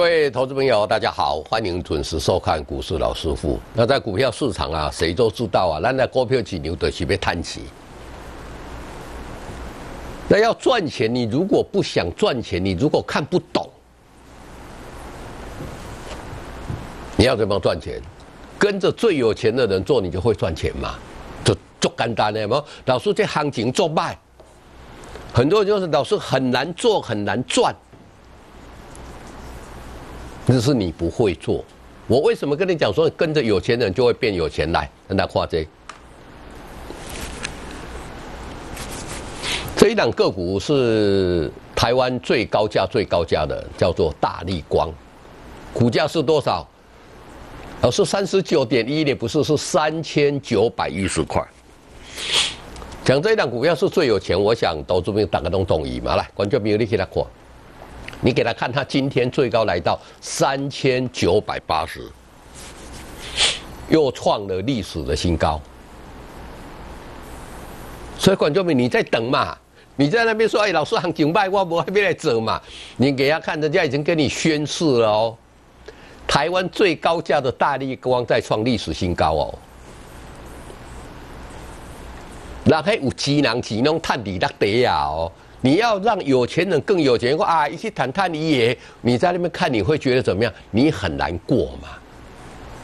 各位投资朋友，大家好，欢迎准时收看股市老师傅。那在股票市场啊，谁都知道啊，咱在股票起牛的是被叹起。那要赚钱，你如果不想赚钱，你如果看不懂，你要怎么赚钱？跟着最有钱的人做，你就会赚钱嘛，就就简单的嘛。老师这行情做卖，很多就是老师很难做，很难赚。只是你不会做，我为什么跟你讲说跟着有钱人就会变有钱来？跟他夸这，这一档个股是台湾最高价最高价的，叫做大力光，股价是多少？哦，是三十九点一年，不是是三千九百一十块。讲这一档股票是最有钱，我想投资朋友打个洞同意嘛？来，观众朋友你给他看。你给他看，他今天最高来到三千九百八十，又创了历史的新高。所以管仲明，你在等嘛？你在那边说，哎，老师行情败，我不还没来走嘛？你给他看，人家已经跟你宣誓了哦。台湾最高价的大力光在创历史新高哦。那还有技能，技能探底那得呀哦。你要让有钱人更有钱，啊，一起谈谈你也，你在那边看你会觉得怎么样？你很难过嘛，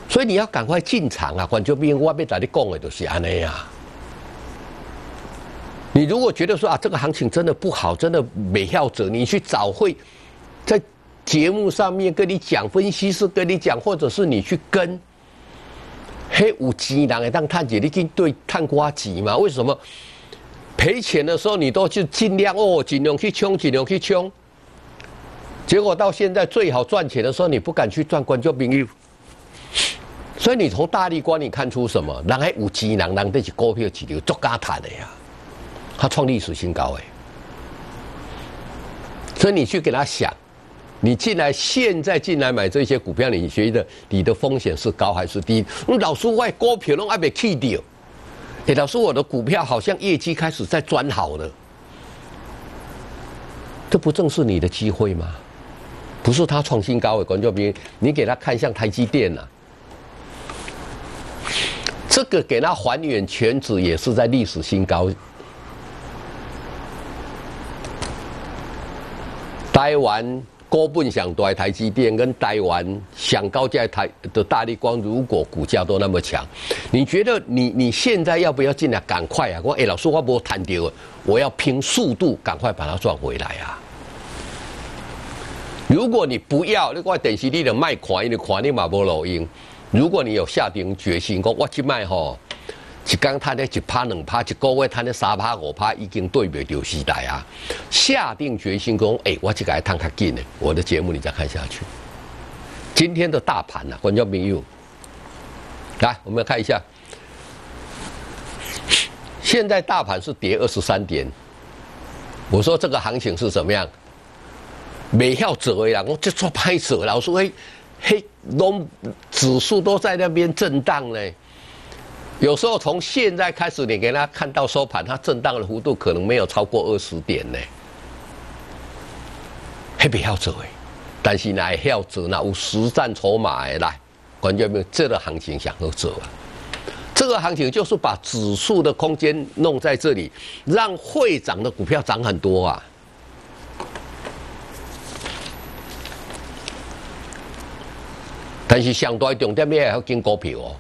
所以你要赶快进场啊！管就兵外面打的讲的都是安尼呀。你如果觉得说啊，这个行情真的不好，真的没要走，你去找会，在节目上面跟你讲，分析师跟你讲，或者是你去跟，嘿，有钱人会当探姐，你去对探瓜子嘛？为什么？赔钱的时候，你都去尽量哦，尽量去冲，尽量去冲。结果到现在最好赚钱的时候，你不敢去赚，关就名誉。所以你从大力光你看出什么？人还有钱人，人都是股票起流足加谈的呀，他创历史新高哎。所以你去给他想，你进来现在进来买这些股票，你觉得你的风险是高还是低？老师，我股票拢还没去掉。哎，老师，我的股票好像业绩开始在转好了，这不正是你的机会吗？不是他创新高的关教兵，你给他看像台积电呐，这个给他还原全指也是在历史新高，台湾。高本想对台积电跟台湾想高价台的大力光，如果股价都那么强，你觉得你你现在要不要进来？赶快啊！我哎，老师，我不谈丢，我要拼速度，赶快把它赚回来啊！如果你不要，你我电视你的卖款，因为款你嘛无录音。如果你有下定决心，讲我去卖吼。一刚赚咧一趴两趴，一个月赚咧三趴五趴，已经对不着时代啊！下定决心讲，哎，我这个要赚较紧的。我的节目你再看下去。今天的大盘呢，观众朋友，来，我们看一下。现在大盘是跌二十三点。我说这个行情是怎么样？没要走呀，我就做拍手了。我说，嘿，嘿，都指数都在那边震荡呢。有时候从现在开始，你给他看到收盘，它震荡的幅度可能没有超过二十点呢。还不要走哎，但是呢，要走那有实战筹码来，关键没有这个行情想要走啊。这个行情就是把指数的空间弄在这里，让会涨的股票涨很多啊。但是相对重点也要跟股票哦。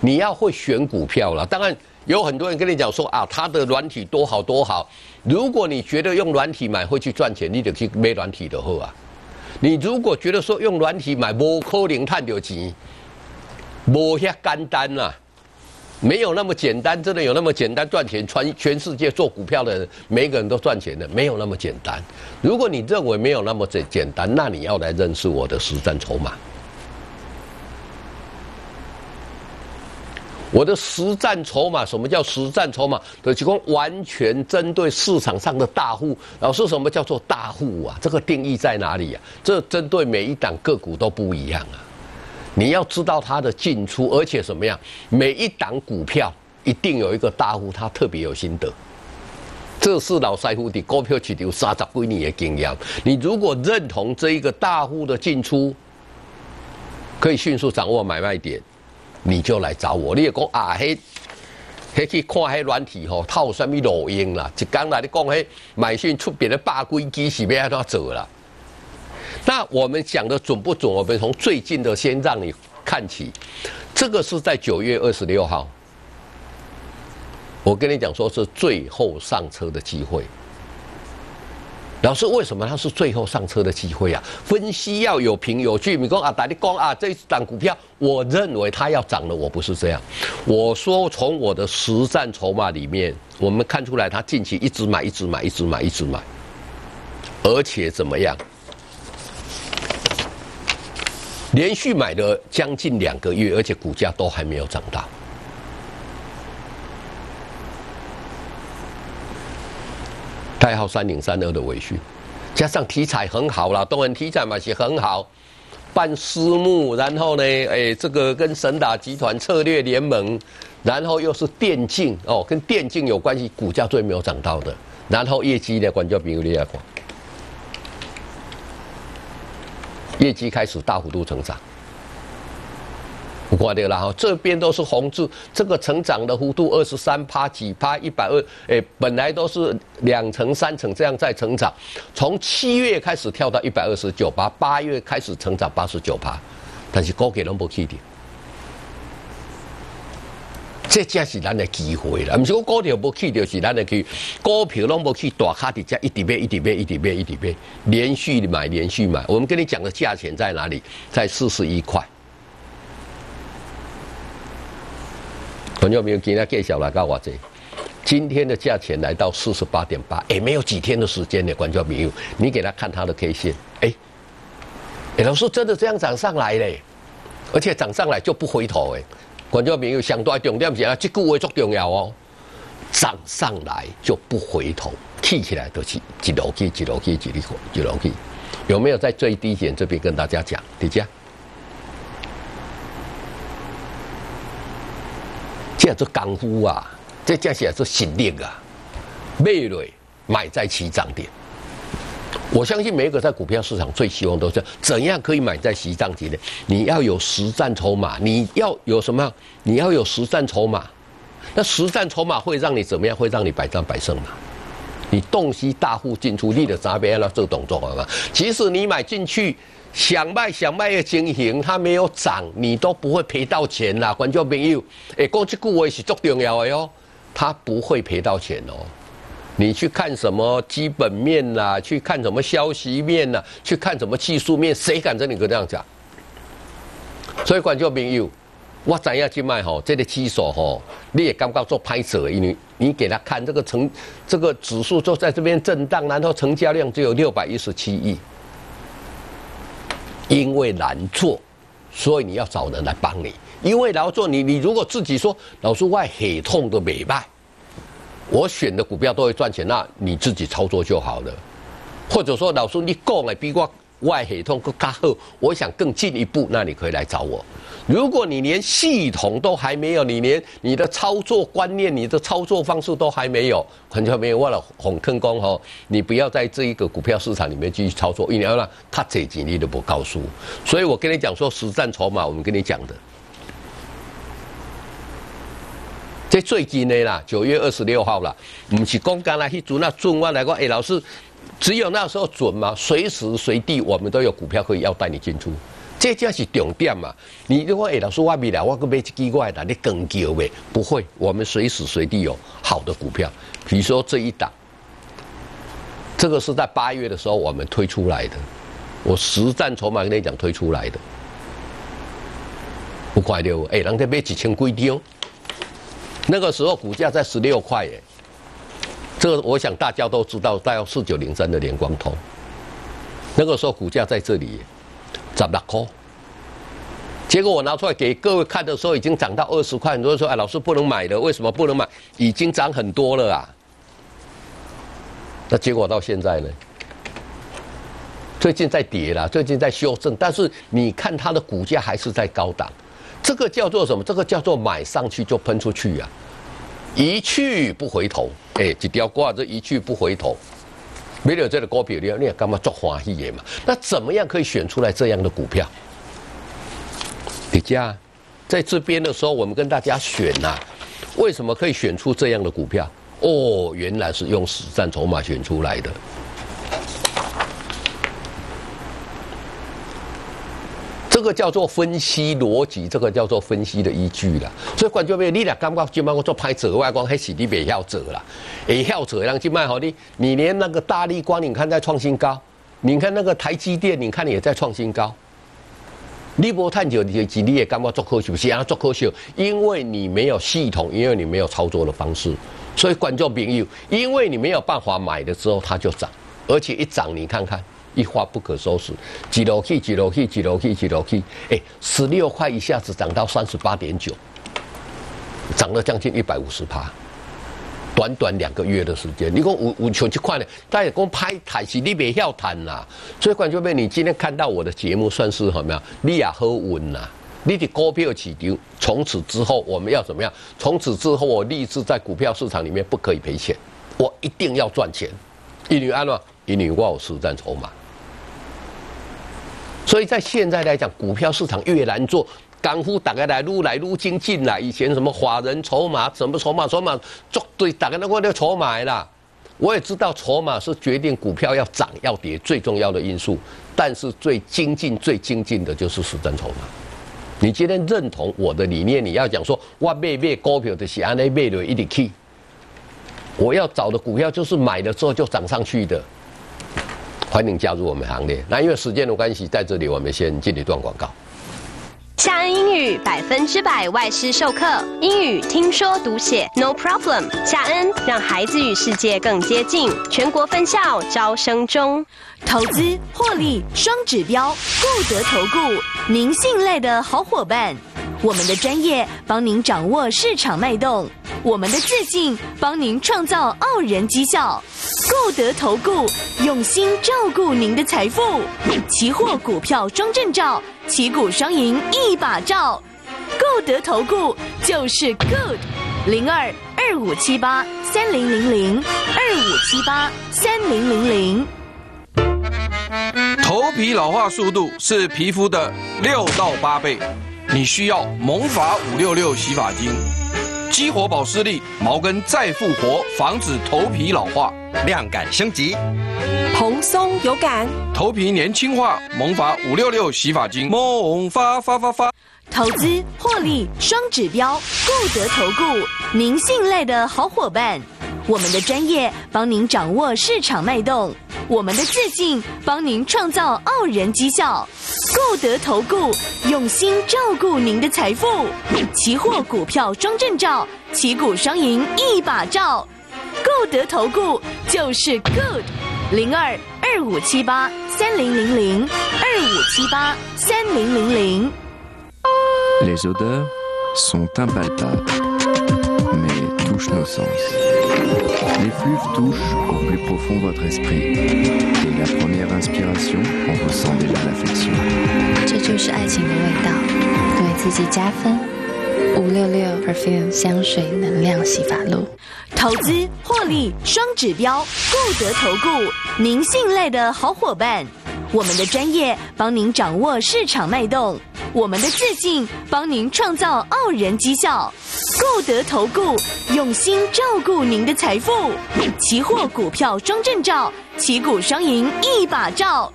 你要会选股票了，当然有很多人跟你讲说啊，它的软体多好多好。如果你觉得用软体买会去赚钱，你就去买软体的货啊。你如果觉得说用软体买无可能赚到钱，无遐简单呐，没有那么简单，真的有那么简单赚钱？全全世界做股票的人，每个人都赚钱的，没有那么简单。如果你认为没有那么简简单，那你要来认识我的实战筹码。我的实战筹码，什么叫实战筹码？的提供完全针对市场上的大户。老师，什么叫做大户啊？这个定义在哪里啊？这针对每一档个股都不一样啊。你要知道它的进出，而且什么样？每一档股票一定有一个大户，他特别有心得。这是老师傅的股票市场三十几年的经验。你如果认同这一个大户的进出，可以迅速掌握买卖点，你就来找我。你也讲啊，嘿，嘿去看迄软体吼，套什么录音啦？一刚来你讲嘿，买讯出边的八规机是要安怎做啦？那我们讲的准不准？我们从最近的先让你看起，这个是在九月二十六号。我跟你讲，说是最后上车的机会。老师，为什么它是最后上车的机会啊？分析要有凭有据。你讲啊，打你讲啊，这一档股票，我认为它要涨了。我不是这样，我说从我的实战筹码里面，我们看出来，它近期一直买，一直买，一直买，一直买，而且怎么样？连续买了将近两个月，而且股价都还没有涨大。代号三零三二的尾序，加上题材很好啦，东人题材嘛是很好，办私募，然后呢，哎，这个跟神达集团策略联盟，然后又是电竞哦，跟电竞有关系，股价最没有涨到的，然后业绩呢，管教比如厉害，业绩开始大幅度成长。挂掉了哈，这边都是红字，这个成长的幅度二十三趴几趴一百二，哎，本来都是两成三成这样在成长，从七月开始跳到一百二十九趴，八月开始成长八十九趴，但是高给拢不去的，这才是咱的机会啦，唔是讲股票不去就是咱的去，股票拢不去，大卡底价一直买一直买一直买一直买，连续买连续买，我们跟你讲的价钱在哪里？在四十一块。朋友没有今天介绍来告我这，今天的价钱来到四十八点八，哎，没有几天的时间呢。观众朋友，你给他看他的 K 线，哎，哎，老师真的这样涨上来嘞，而且涨上来就不回头哎。观众朋友，相对重点是啊，这句话最重要哦，涨上来就不回头，提起来都是一路去，一路去，一路去，一路去。有没有在最低点这边跟大家讲？底下。这做功夫啊，这叫起来做实力啊，买瑞买在起涨点。我相信每一个在股票市场最希望都是怎样可以买在起涨点的。你要有实战筹码，你要有什么？你要有实战筹码。那实战筹码会让你怎么样？会让你百战百胜嘛？你洞悉大户进出，你的砸边要做动作好吗？即使你买进去。想卖想卖的情形，它没有涨，你都不会赔到钱啦，观众朋友。哎，讲这句话是足重要的哟，它不会赔到钱哦。你去看什么基本面啦，去看什么消息面啦，去看什么技术面，谁敢跟你这样讲？所以观众朋友，我怎样去卖吼？这个基数吼，你也刚刚做拍摄，因为你给他看这个成这个指数就在这边震荡，然后成交量只有六百一十七亿。因为难做，所以你要找人来帮你。因为难做，你你如果自己说老师外很痛的美卖，我选的股票都会赚钱，那你自己操作就好了。或者说老师你讲来比我外很痛更加好，我想更进一步，那你可以来找我。如果你连系统都还没有，你连你的操作观念、你的操作方式都还没有，很久没有忘了哄坑工吼，你不要在这一个股票市场里面继续操作，因为要让他这几你都不告诉。所以我跟你讲说实战筹码，我们跟你讲的，这最近的啦，九月二十六号了，不是刚刚来去做那准我来讲，哎，老师，只有那时候准吗？随时随地我们都有股票可以要带你进出。这才是重点嘛！你如果哎，老师我未来我个买一支我来你更叫呗？不会，我们随时随地有好的股票。比如说这一档，这个是在八月的时候我们推出来的，我实战筹码跟你讲推出来的，不快六哎，人家买几千贵哦。那个时候股价在十六块哎，这个我想大家都知道，大概四九零三的联光通，那个时候股价在这里。十六块，结果我拿出来给各位看的时候，已经涨到二十块。很多人说：“哎，老师不能买的，为什么不能买？已经涨很多了啊！”那结果到现在呢？最近在跌了，最近在修正，但是你看它的股价还是在高档。这个叫做什么？这个叫做买上去就喷出去呀！一去不回头。哎，一条挂着一去不回头，没有这个股票，你你干嘛做欢喜的嘛？那怎么样可以选出来这样的股票？李佳，在这边的时候，我们跟大家选呐，为什么可以选出这样的股票？哦，原来是用实战筹码选出来的。这个叫做分析逻辑，这个叫做分析的依据了。所以观众朋友，你俩感觉今麦我做拍折外光，还是你未晓折啦？会晓折，让今麦好你，你连那个大力光，你看在创新高，你看那个台积电，你看也在创新高。你波探究你你也感觉做科学，是啊，做科学，因为你没有系统，因为你没有操作的方式。所以观众朋友，因为你没有办法买的时候，它就涨，而且一涨，你看看。一发不可收拾，几楼去几楼去几楼去几楼去，哎，十六块一下子涨到三十八点九，涨了将近一百五十趴，短短两个月的时间，你讲五五求这块呢？大家讲拍台戏，你别要谈啦。所以观众朋友，你今天看到我的节目，算是怎么样？你也喝稳啦，你的股票起丢，从此之后我们要怎么样？从此之后，我立志在股票市场里面不可以赔钱，我一定要赚钱。一女安了，一女我有实战筹码。所以在现在来讲，股票市场越难做，港府大概来撸来撸精进了。以前什么华人筹码，什么筹码，筹码做对，大概都过那筹码啦。我也知道筹码是决定股票要涨要跌最重要的因素，但是最精进、最精进的就是实战筹码。你今天认同我的理念，你要讲说，我买买股票的是安内买了一点 key，我要找的股票就是买了之后就涨上去的。欢迎加入我们行列。那因为时间的关系，在这里我们先进一段广告。夏恩英语百分之百外师授课，英语听说读写 no problem。夏恩让孩子与世界更接近，全国分校招生中。投资获利双指标，固德投顾，您信赖的好伙伴。我们的专业帮您掌握市场脉动，我们的自信帮您创造傲人绩效。固德投顾用心照顾您的财富，期货股票双证照，旗鼓双赢一把照。固德投顾就是 good，零二二五七八三零零零二五七八三零零零。头皮老化速度是皮肤的六到八倍。你需要萌法五六六洗发精，激活保湿力，毛根再复活，防止头皮老化，亮感升级，蓬松有感，头皮年轻化。萌发五六六洗发精，萌发发发发。投资获利双指标，固德投顾，您信赖的好伙伴。我们的专业帮您掌握市场脉动，我们的自信帮您创造傲人绩效。固德投顾用心照顾您的财富，期货股票双证照，旗鼓双赢一把照。固德投顾就是 good，零二二五七八三零零零二五七八三零零零。Les odeurs sont impalpables, mais touchent nos sens. 这就是爱情的味道，为自己加分。五六六香水能量洗发露，投资获利双指标，固德投顾，您信赖的好伙伴。我们的专业帮您掌握市场脉动。我们的自信帮您创造傲人绩效。固德投顾用心照顾您的财富，期货股票双证照，旗鼓双赢一把照。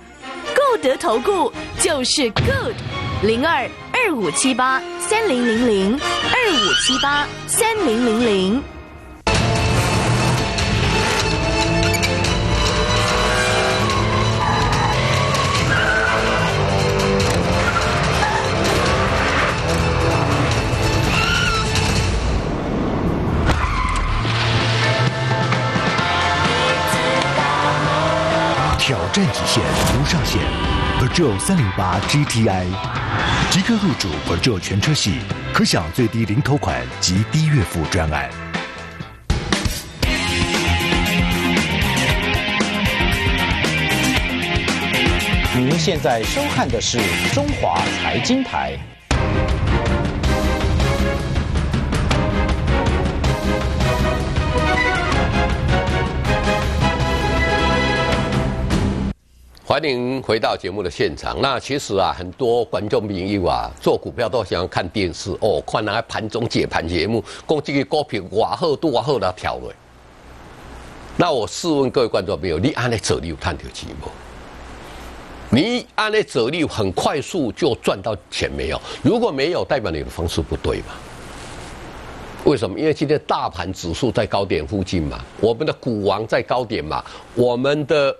固德投顾就是 good，零二二五七八三零零零二五七八三零零零。战极限无上限，Peugeot 三零八 GTI，即刻入主 Peugeot 全车系，可享最低零头款及低月付专案。您现在收看的是中华财经台。欢迎回到节目的现场。那其实啊，很多观众朋友啊，做股票都喜欢看电视哦，看那个盘中解盘节目，讲这个股票哇好多哇好的跳了。那我试问各位观众朋友，你按那走你有探到钱不？你按那走你很快速就赚到钱没有？如果没有，代表你的方式不对嘛？为什么？因为今天大盘指数在高点附近嘛，我们的股王在高点嘛，我们的。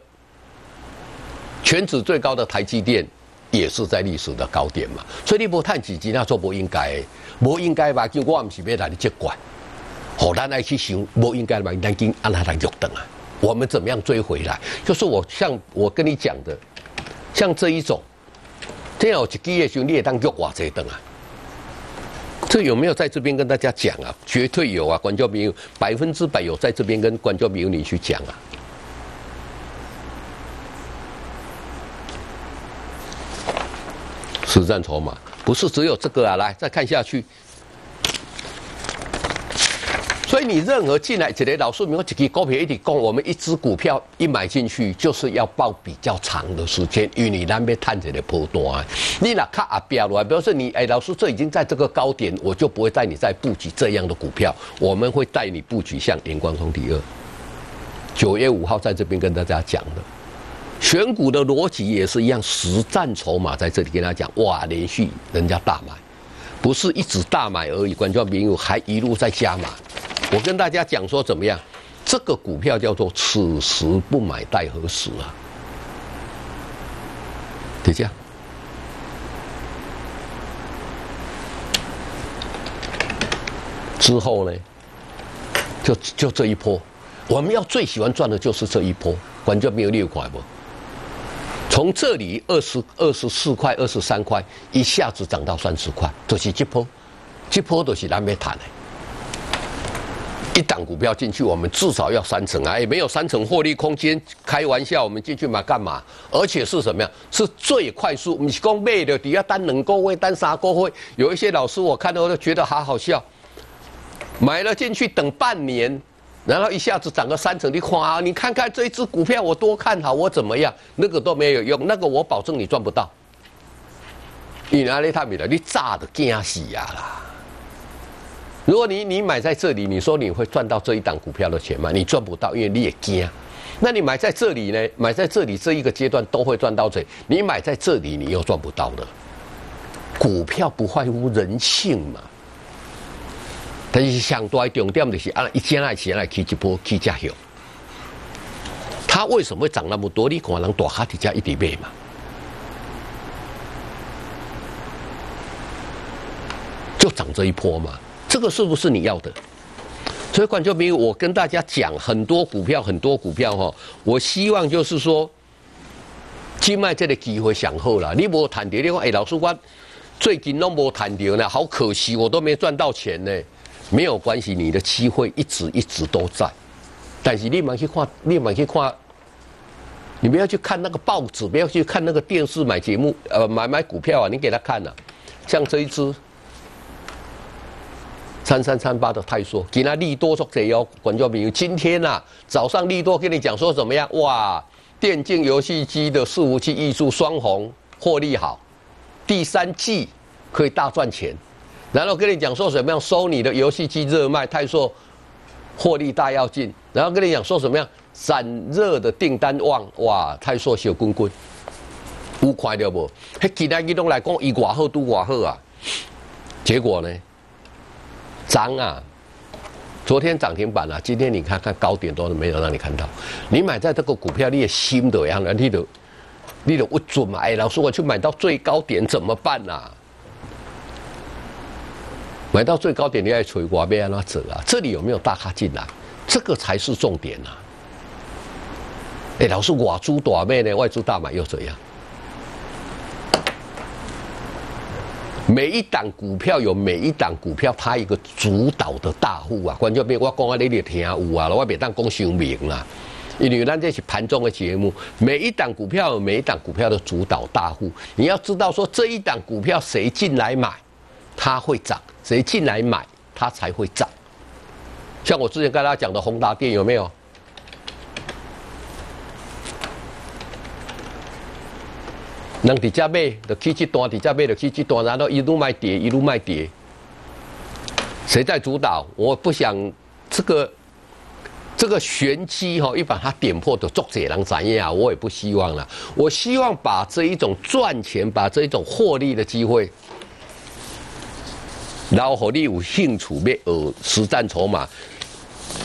全指最高的台积电也是在历史的高点嘛，所以你不探几级那做不应该，不应该吧？就我唔是要来你接管，好咱来去想，不应该吧？咱经按他来喐等啊，我们怎么样追回来？就是我像我跟你讲的，像这一种，这样有几个月兄你也当喐我这等啊？这有没有在这边跟大家讲啊？绝对有啊！管教朋友百分之百有在这边跟管教朋友你去讲啊。实战筹码不是只有这个啊，来再看下去。所以你任何进来，这里老师，你说几个股票一起供，我们一只股票一买进去，就是要报比较长的时间，与你那边探这个波段。你那看啊？比如，比如说你，哎，老师，这已经在这个高点，我就不会带你再布局这样的股票，我们会带你布局像联光通第二。九月五号在这边跟大家讲的。选股的逻辑也是一样，实战筹码在这里跟他讲，哇，连续人家大买，不是一直大买而已，管教朋友还一路在加码。我跟大家讲说怎么样，这个股票叫做此时不买待何时啊？就这样。之后呢，就就这一波，我们要最喜欢赚的就是这一波，管教没有六块不？从这里二十二十四块、二十三块，一下子涨到三十块，就是这波，这波都是难没谈的。一档股票进去，我们至少要三成啊！也没有三成获利空间，开玩笑，我们进去买干嘛？而且是什么呀？是最快速，你是讲卖的底下单能够位、单杀过会。有一些老师我看到都觉得好好笑，买了进去等半年。然后一下子涨个三成，你夸，你看看这一只股票我多看好，我怎么样？那个都没有用，那个我保证你赚不到。你哪里太米了？你炸的惊死呀啦！如果你你买在这里，你说你会赚到这一档股票的钱吗？你赚不到，因为你也惊。那你买在这里呢？买在这里这一个阶段都会赚到钱，你买在这里你又赚不到的。股票不坏乎人性嘛。但是相对重点就是啊，一进来起来起一波起价后，它为什么会涨那么多？你可能大哈底价一点倍嘛，就涨这一波嘛。这个是不是你要的？所以，观众朋友，我跟大家讲很多股票，很多股票哈。我希望就是说，今麦这个机会想好了，你无谈掉，你讲哎，老师我最近都无谈掉呢，好可惜，我都没赚到钱呢。没有关系，你的机会一直一直都在，但是立马去看，立马去看，你不要去看那个报纸，不要去看那个电视买节目，呃，买买股票啊，你给他看呐，像这一只三三三八的泰硕，给他利多做贼哦，观众朋友，今天呐早上利多跟你讲说怎么样？哇，电竞游戏机的伺服器艺术双红获利好，第三季可以大赚钱。然后跟你讲说什么样收你的游戏机热卖，泰硕获利大要进。然后跟你讲说什么样散热的订单旺，哇，泰硕小滚滚，五块了不？嘿，其他移动来讲，一寡好都寡好啊。结果呢，涨啊！昨天涨停板了，今天你看看高点都没有让你看到。你买在这个股票，你也心的样了，你都你都不准嘛？哎，老师，我去买到最高点怎么办呐？买到最高点，你要吹瓜被让他走啊！这里有没有大咖进来？这个才是重点呐！哎，老师，我猪短妹呢？外资大买又怎样？每一档股票有每一档股票，它一个主导的大户啊！关键别，我讲啊，你得听有啊，我别当讲姓名啦。因为咱这是盘中的节目，每一档股票有每一档股票的主导大户，你要知道说这一档股票谁进来买。它会涨，谁进来买，它才会涨。像我之前跟大家讲的宏达电有没有？人伫遮买，就去这段，伫遮买就去这段，然后一路卖跌，一路卖跌。谁在主导？我不想这个这个玄机哈，一把它点破的作者人怎样，我也不希望了。我希望把这一种赚钱，把这一种获利的机会。然后你有兴趣要呃实战筹码，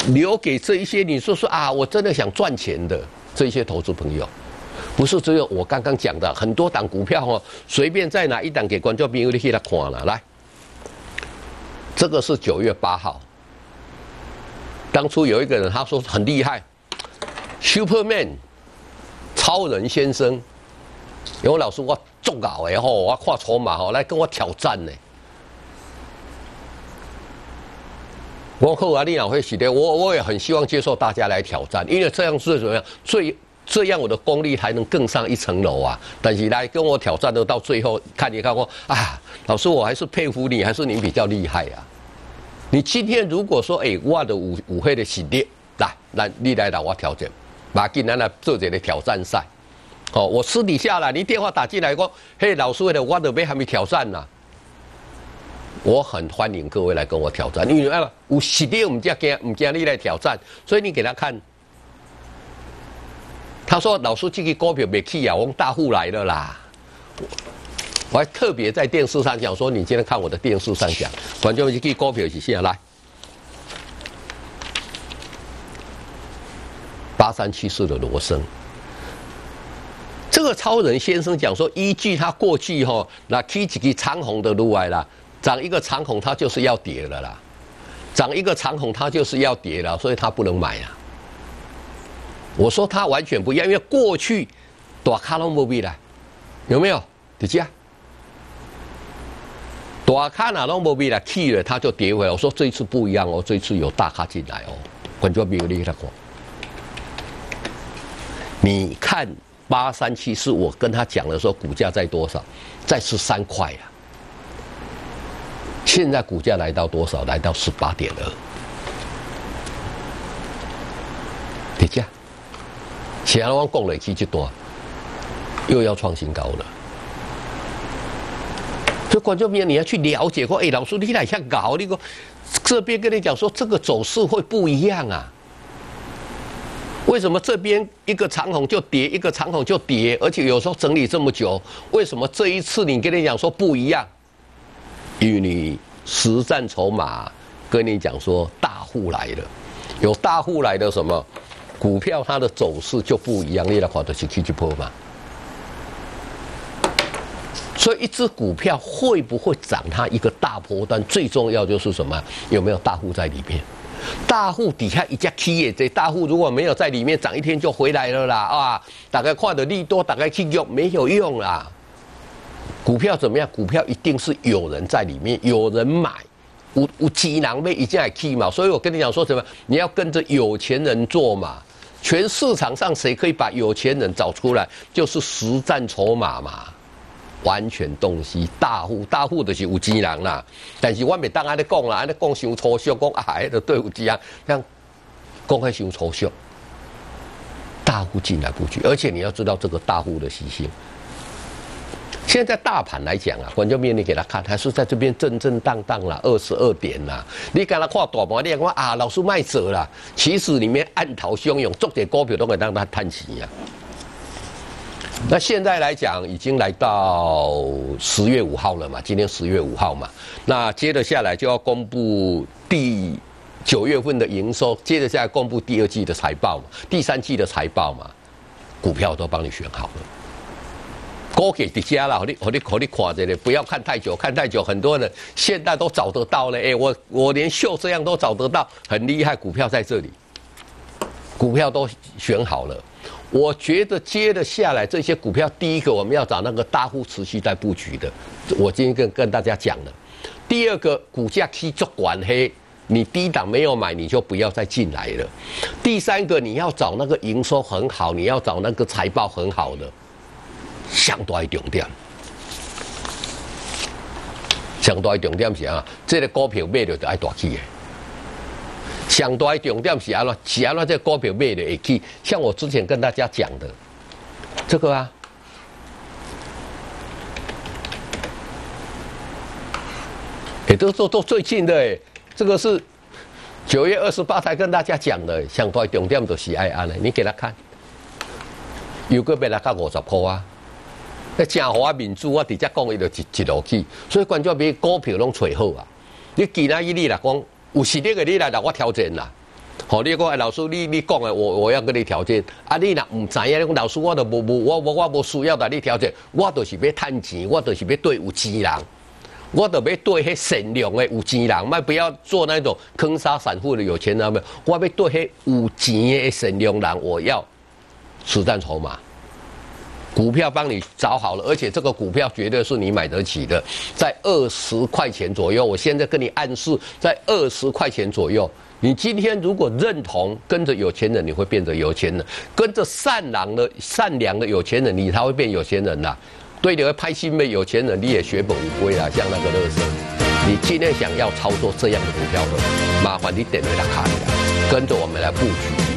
留给这一些你说说啊，我真的想赚钱的这一些投资朋友，不是只有我刚刚讲的很多档股票哦，随便再拿一档给观众朋友你去来看了。来，这个是九月八号，当初有一个人他说很厉害，Superman，超人先生，有老师我中搞的吼，我跨筹码吼来跟我挑战呢。我后啊，你老会洗的，我我也很希望接受大家来挑战，因为这样是怎么样？最这样我的功力才能更上一层楼啊！但是来跟我挑战的，到最后看一看我啊，老师我还是佩服你，还是你比较厉害啊！你今天如果说哎，我的五五会的洗的，来来，你来让我挑战，把进来来做这个挑战赛。哦，我私底下了，你电话打进来说，嘿，老师为了我的杯还没挑战呢。我很欢迎各位来跟我挑战，因为啊，有实力，我们家惊唔惊你来挑战，所以你给他看。他说：“老师，这个股票没去啊，我们大户来了啦。”我还特别在电视上讲说：“你今天看我的电视上讲，反正这个股票是下来八三七四的罗森，这个超人先生讲说，依据他过去哈，那 K 几个长虹的路来了。”涨一个长孔，它就是要跌了啦；涨一个长孔，它就是要跌了，所以它不能买啊。我说它完全不一样，因为过去大卡拢无必了，有没有？底下大卡哪拢无必了，key 了它就跌回来。我说这一次不一样哦，这一次有大咖进来哦，观众朋友你看过？你看八三七四，我跟他讲的时候，股价在多少？在十三块啊。现在股价来到多少？来到十八点二，跌价。现在我讲累积就多，又要创新高了。所以观众朋友，你要去了解过，哎，老师你来下搞，你个这边跟你讲说这个走势会不一样啊？为什么这边一个长虹就跌，一个长虹就跌，而且有时候整理这么久，为什么这一次你跟你讲说不一样？因为你实战筹码跟你讲说大户来了，有大户来的什么股票，它的走势就不一样。你来看的是 K 去破嘛？所以一只股票会不会涨，它一个大波段，最重要就是什么？有没有大户在里面？大户底下一家 K 业，这大户如果没有在里面，涨一天就回来了啦啊！大概看的利多，大概去用没有用啦。股票怎么样？股票一定是有人在里面，有人买，无无技能被一进来 key 嘛。所以我跟你讲说什么？你要跟着有钱人做嘛。全市场上谁可以把有钱人找出来？就是实战筹码嘛。完全洞悉大户，大户就是有钱人啦。但是我没当安尼讲啦，安尼讲伤抽象，讲啊，迄个对有钱人，像讲开伤抽象。大户进来布局，而且你要知道这个大户的习性。现在大盘来讲啊，观众面你给他看，还是在这边震震荡荡啦，二十二点啦。你跟他看大盘，你讲啊，老师卖走了，其实里面暗涛汹涌，做点股票都可以让他叹息呀。那现在来讲，已经来到十月五号了嘛？今天十月五号嘛，那接着下来就要公布第九月份的营收，接着下来公布第二季的财报嘛，第三季的财报嘛，股票都帮你选好了。高给的家了，你你你看着嘞，不要看太久，看太久，很多人现在都找得到了。哎，我我连秀这样都找得到，很厉害。股票在这里，股票都选好了。我觉得接着下来这些股票，第一个我们要找那个大户持续在布局的。我今天跟跟大家讲了。第二个股价去做管黑，你低档没有买，你就不要再进来了。第三个你要找那个营收很好，你要找那个财报很好的。上大的重点。上大的重点是啊，这个股票买了就爱大起的。上大的重点是安怎，是安怎这股票买了会起？像我之前跟大家讲的，这个啊。也都做做最近的，这个是九月二十八才跟大家讲的，上大重点就是爱安的。你给他看，有个卖来到五十块啊，那 正华民主我直接讲伊就一一路去，所以观众比股票拢揣好啊。你其他伊你来讲，有实力的你来来我挑战啦。好，你讲老师，你你讲的，我我要跟你挑战。啊，你若唔知影，你讲老师，我都无无我我我无需要甲你挑战，我就是要趁钱，我就是要对有钱人。我就要对迄善良的有钱人，卖不要做那种坑杀散户的有钱人。我要对迄有钱的善良人，我要实战筹码，股票帮你找好了，而且这个股票绝对是你买得起的，在二十块钱左右。我现在跟你暗示，在二十块钱左右。你今天如果认同跟着有钱人，你会变得有钱人；跟着善良的善良的有钱人，你才会变有钱人呐。对，你会拍新的有钱人，你也血本无归啦。像那个乐色，你今天想要操作这样的股票的，麻烦你点回来看一下，跟着我们来布局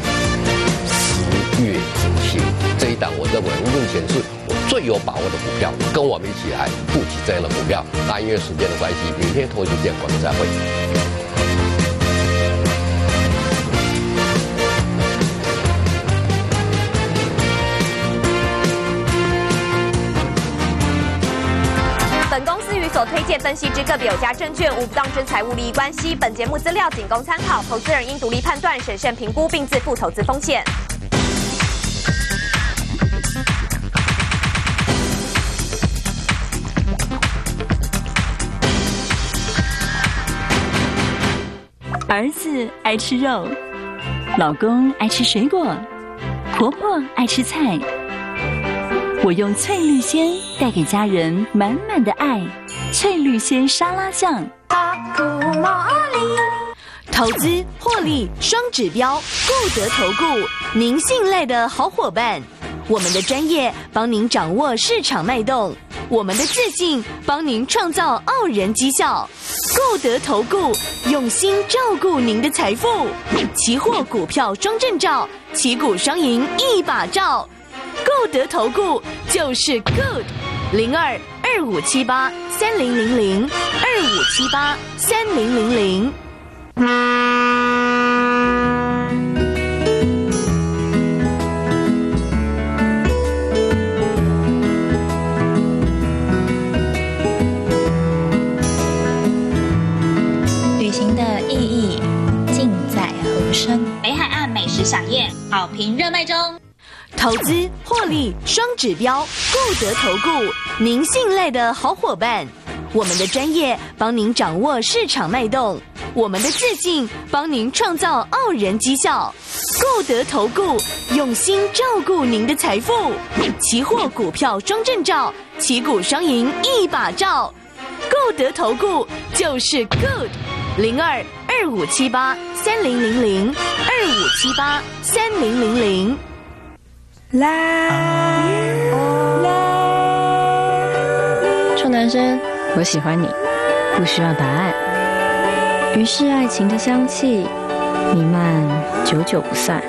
档，我认为目前是我最有把握的股票，跟我们一起来布局这样的股票。那因为时间的关系，明天同一时间我们再会。所推荐分析之个别有价证券无不当之财务利益关系。本节目资料仅供参考，投资人应独立判断、审慎评估并自负投资风险。儿子爱吃肉，老公爱吃水果，婆婆爱吃菜。我用翠绿鲜带给家人满满的爱。翠绿鲜沙拉酱，投资获利双指标，固德投顾，您信赖的好伙伴。我们的专业帮您掌握市场脉动，我们的自信帮您创造傲人绩效。固德投顾用心照顾您的财富，期货股票双证照，旗鼓双赢一把照。固德投顾就是 good，零二二五七八。三零零零二五七八三零零零。生，北海岸美食飨宴，好评热卖中。投资获利双指标，固德投顾，您信赖的好伙伴。我们的专业帮您掌握市场脉动，我们的自信帮您创造傲人绩效。固德投顾用心照顾您的财富，期货股票双证照，旗鼓双赢一把照。固德投顾就是 good，零二二五七八三零零零二五七八三零零零。啦，臭男生，我喜欢你，不需要答案。于是爱情的香气弥漫，久久不散。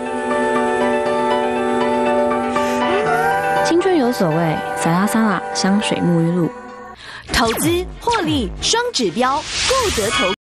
青春有所谓，撒拉撒拉香水沐浴露。投资获利双指标，固德投